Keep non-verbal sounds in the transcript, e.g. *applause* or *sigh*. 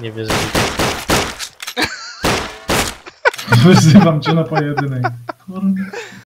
Nie wierzę. *laughs* Wyzywam cię na pojedynek. Kurwa.